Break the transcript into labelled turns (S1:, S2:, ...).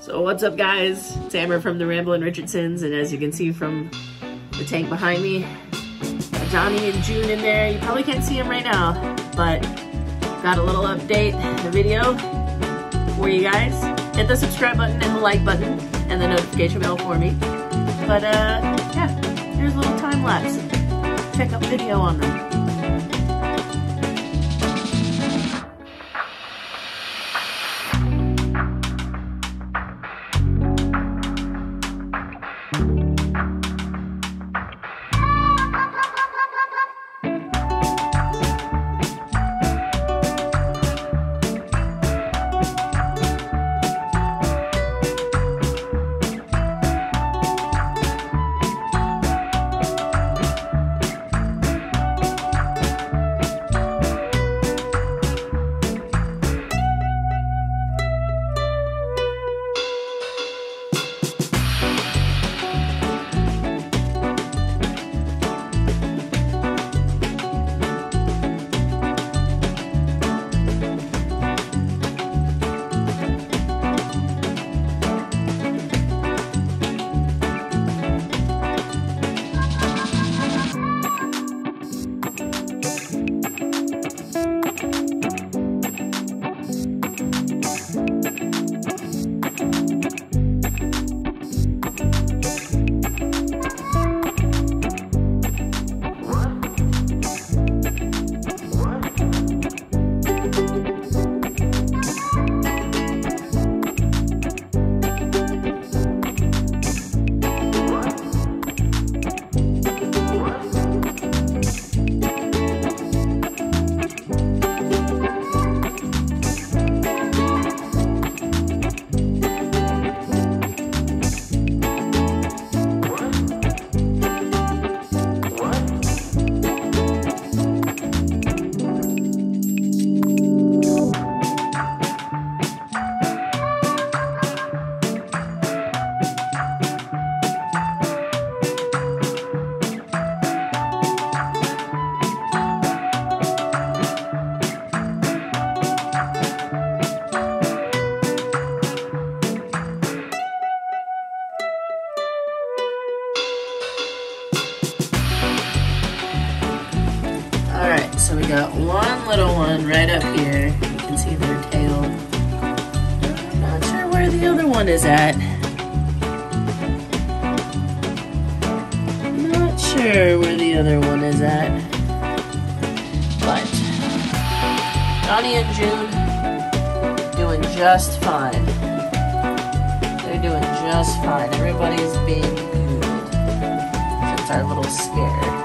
S1: So what's up guys? It's Amber from the Ramblin' Richardsons and as you can see from the tank behind me, Johnny and June in there. You probably can't see them right now, but got a little update the video for you guys. Hit the subscribe button and the like button and the notification bell for me. But uh, yeah, here's a little time lapse. Check out video on them. So we got one little one right up here. You can see their tail. Not sure where the other one is at. Not sure where the other one is at. But Johnny and June doing just fine. They're doing just fine. Everybody's being good since our little scare.